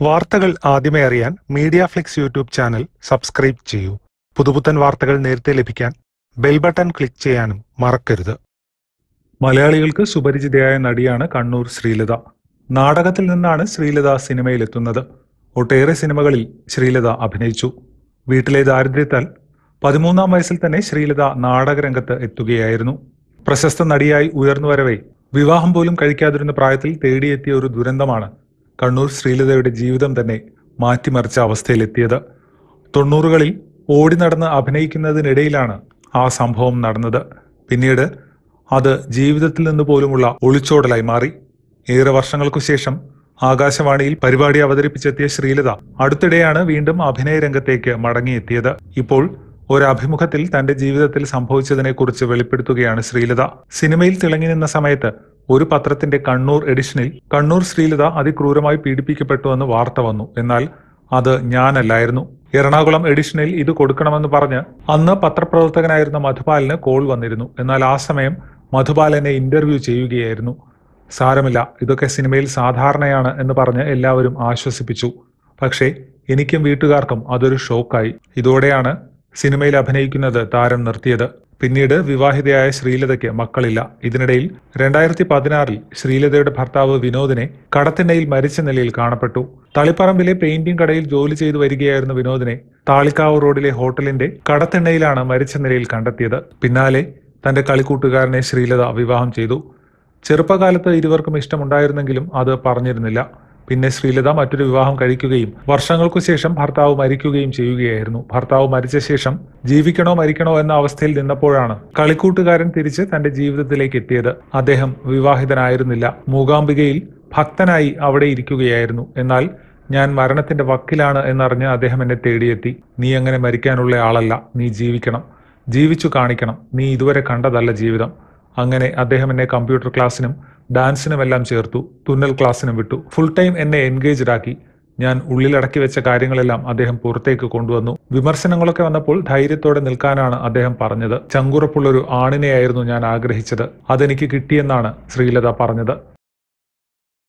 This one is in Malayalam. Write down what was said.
വാർത്തകൾ ആദ്യമേ അറിയാൻ Media Flix YouTube channel subscribe ചെയ്യൂ. പുതുപുത്തൻ വാർത്തകൾ നേരത്തെ ലഭിക്കാൻ ബെൽ ബട്ടൺ ക്ലിക്ക് ചെയ്യാനും മറക്കരുത്. മലയാളികൾക്ക് സുപരിചിതയായ നടിയാണ് കണ്ണൂർ ശ്രീലത. നാടകത്തിൽ നിന്നാണ് ശ്രീലത സിനിമയിലെത്തുന്നത്. ഒട്ടേറെ സിനിമകളിൽ ശ്രീലത അഭിനയിച്ചു. വീട്ടിലെ ദാരിദ്ര്യത്താൽ പതിമൂന്നാം വയസ്സിൽ തന്നെ ശ്രീലത നാടകരംഗത്ത് എത്തുകയായിരുന്നു. പ്രശസ്ത നടിയായി ഉയർന്നു വരവേ വിവാഹം പോലും കഴിക്കാതിരുന്ന പ്രായത്തിൽ തേടിയെത്തിയ ഒരു ദുരന്തമാണ് കണ്ണൂർ ശ്രീലതയുടെ ജീവിതം തന്നെ മാറ്റിമറിച്ച അവസ്ഥയിലെത്തിയത്. തൊണ്ണൂറുകളിൽ ഓടി നടന്ന് അഭിനയിക്കുന്നതിനിടയിലാണ് ആ സംഭവം നടന്നത്. പിന്നീട് അത് ജീവിതത്തിൽ നിന്ന് പോലുമുള്ള ഒളിച്ചോടലായി മാറി. ഏറെ വർഷങ്ങൾക്കു ശേഷം ആകാശവാണിയിൽ പരിപാടി അവതരിപ്പിച്ചെത്തിയ ശ്രീലത അടുത്തിടെയാണ് വീണ്ടും അഭിനയ രംഗത്തേക്ക് മടങ്ങിയെത്തിയത്. ഇപ്പോൾ ഒരഭിമുഖത്തിൽ തന്റെ ജീവിതത്തിൽ സംഭവിച്ചതിനെക്കുറിച്ച് വെളിപ്പെടുത്തുകയാണ് ശ്രീലത. സിനിമയിൽ തിളങ്ങി നിന്ന സമയത്ത് ഒരു പത്രത്തിന്റെ കണ്ണൂർ എഡിഷനിൽ കണ്ണൂർ ശ്രീലത അതിക്രൂരമായി പീഡിപ്പിക്കപ്പെട്ടുവെന്ന് വാർത്ത വന്നു. എന്നാൽ അത് ഞാനല്ലായിരുന്നു. എറണാകുളം എഡിഷനിൽ ഇത് കൊടുക്കണമെന്ന് പറഞ്ഞ് അന്ന് പത്രപ്രവർത്തകനായിരുന്ന മധുപാലിന് കോൾ വന്നിരുന്നു. എന്നാൽ ആ സമയം മധുപാൽ എന്നെ ഇന്റർവ്യൂ ചെയ്യുകയായിരുന്നു. സാരമില്ല ഇതൊക്കെ സിനിമയിൽ സാധാരണയാണ് എന്ന് പറഞ്ഞ് എല്ലാവരും ആശ്വസിപ്പിച്ചു. പക്ഷേ എനിക്കും വീട്ടുകാർക്കും അതൊരു ഷോക്കായി. ഇതോടെയാണ് സിനിമയിൽ അഭിനയിക്കുന്നത് താരം നിർത്തിയത്. പിന്നീട് വിവാഹിതയായ ശ്രീലതയ്ക്ക് മക്കളില്ല. ഇതിനിടയിൽ രണ്ടായിരത്തി പതിനാറിൽ ശ്രീലതയുടെ ഭർത്താവ് വിനോദിനെ കടത്തിണ്ണയിൽ മരിച്ച നിലയിൽ കാണപ്പെട്ടു. തളിപ്പറമ്പിലെ പെയിന്റിംഗ് കടയിൽ ജോലി ചെയ്തു വരികയായിരുന്ന വിനോദിനെ താളിക്കാവ് റോഡിലെ ഹോട്ടലിന്റെ കടത്തിണ്ണയിലാണ് മരിച്ച നിലയിൽ കണ്ടെത്തിയത്. പിന്നാലെ തന്റെ കളിക്കൂട്ടുകാരനെ ശ്രീലത വിവാഹം ചെയ്തു. ചെറുപ്പകാലത്ത് ഇരുവർക്കും ഇഷ്ടമുണ്ടായിരുന്നെങ്കിലും അത് പറഞ്ഞിരുന്നില്ല. പിന്നെ ശ്രീലത മറ്റൊരു വിവാഹം കഴിക്കുകയും വർഷങ്ങൾക്കു ശേഷം ഭർത്താവ് മരിക്കുകയും ചെയ്യുകയായിരുന്നു. ഭർത്താവ് മരിച്ച ശേഷം ജീവിക്കണോ മരിക്കണോ എന്ന അവസ്ഥയിൽ നിന്നപ്പോഴാണ് കളിക്കൂട്ടുകാരൻ തിരിച്ച് തന്റെ ജീവിതത്തിലേക്ക് എത്തിയത്. അദ്ദേഹം വിവാഹിതനായിരുന്നില്ല. മൂകാംബികയിൽ ഭക്തനായി അവിടെ ഇരിക്കുകയായിരുന്നു. എന്നാൽ ഞാൻ മരണത്തിന്റെ വക്കിലാണ് എന്നറിഞ്ഞ് അദ്ദേഹം എന്നെ തേടിയെത്തി. നീ അങ്ങനെ മരിക്കാനുള്ള ആളല്ല. നീ ജീവിക്കണം. ജീവിച്ചു കാണിക്കണം. നീ ഇതുവരെ കണ്ടതല്ല ജീവിതം. അങ്ങനെ അദ്ദേഹം എന്നെ കമ്പ്യൂട്ടർ ക്ലാസ്സിനും ഡാൻസിനുമെല്ലാം ചേർത്തു തുന്നൽ ക്ലാസ്സിനും വിട്ടു. ഫുൾ ടൈം എന്നെ എൻഗേജ്ഡ് ആക്കി. ഞാൻ ഉള്ളിലടക്കി വെച്ച കാര്യങ്ങളെല്ലാം അദ്ദേഹം പുറത്തേക്ക് കൊണ്ടുവന്നു. വിമർശനങ്ങളൊക്കെ വന്നപ്പോൾ ധൈര്യത്തോടെ നിൽക്കാനാണ് അദ്ദേഹം പറഞ്ഞത്. ചങ്കുറപ്പുള്ളൊരു ആണിനെയായിരുന്നു ഞാൻ ആഗ്രഹിച്ചത്. അതെനിക്ക് കിട്ടിയെന്നാണ് ശ്രീലത പറഞ്ഞത്.